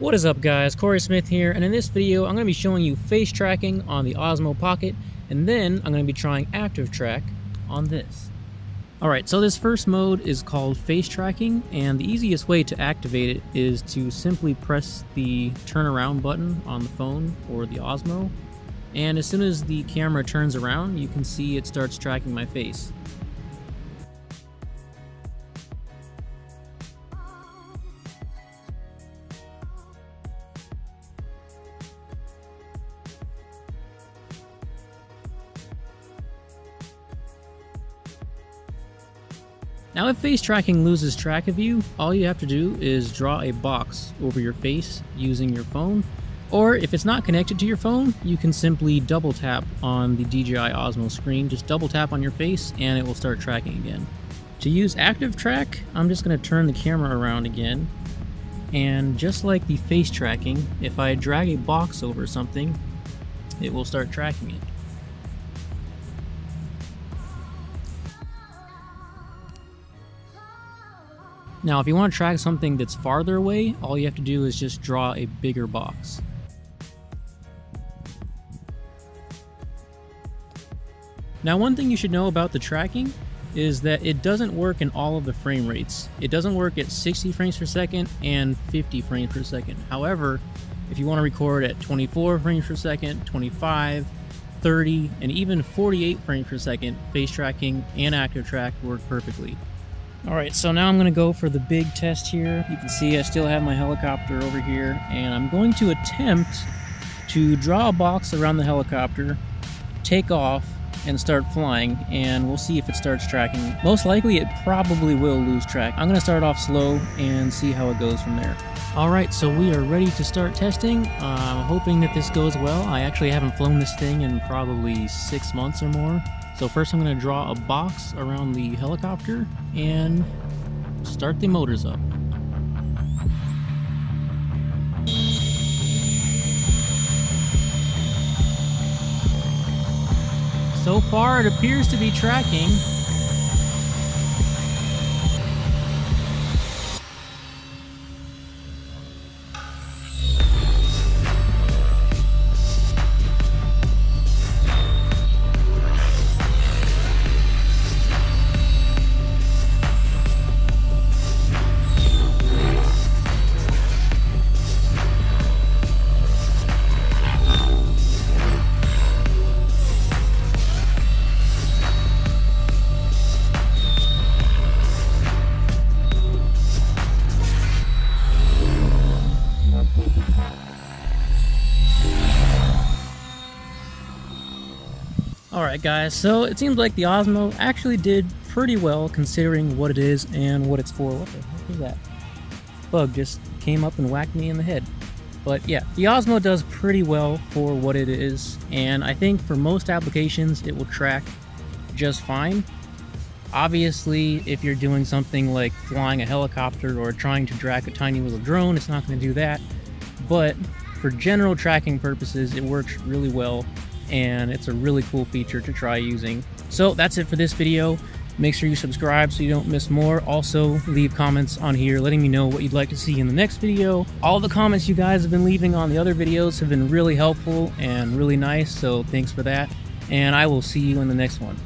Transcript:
What is up guys, Corey Smith here, and in this video I'm going to be showing you face tracking on the Osmo Pocket, and then I'm going to be trying active track on this. Alright, so this first mode is called face tracking, and the easiest way to activate it is to simply press the turn around button on the phone or the Osmo, and as soon as the camera turns around, you can see it starts tracking my face. Now if face tracking loses track of you, all you have to do is draw a box over your face using your phone, or if it's not connected to your phone, you can simply double tap on the DJI Osmo screen, just double tap on your face and it will start tracking again. To use active track, I'm just going to turn the camera around again, and just like the face tracking, if I drag a box over something, it will start tracking it. Now, if you want to track something that's farther away, all you have to do is just draw a bigger box. Now, one thing you should know about the tracking is that it doesn't work in all of the frame rates. It doesn't work at 60 frames per second and 50 frames per second. However, if you want to record at 24 frames per second, 25, 30, and even 48 frames per second, face tracking and active track work perfectly. Alright, so now I'm going to go for the big test here. You can see I still have my helicopter over here, and I'm going to attempt to draw a box around the helicopter, take off, and start flying, and we'll see if it starts tracking. Most likely it probably will lose track. I'm going to start off slow and see how it goes from there. Alright, so we are ready to start testing. I'm hoping that this goes well. I actually haven't flown this thing in probably six months or more. So first I'm going to draw a box around the helicopter and start the motors up. So far it appears to be tracking. Alright guys, so it seems like the Osmo actually did pretty well considering what it is and what it's for. What the heck is that? Bug just came up and whacked me in the head. But yeah, the Osmo does pretty well for what it is, and I think for most applications it will track just fine. Obviously, if you're doing something like flying a helicopter or trying to track a tiny little drone, it's not going to do that. But for general tracking purposes, it works really well and it's a really cool feature to try using. So that's it for this video. Make sure you subscribe so you don't miss more. Also, leave comments on here letting me know what you'd like to see in the next video. All the comments you guys have been leaving on the other videos have been really helpful and really nice, so thanks for that. And I will see you in the next one.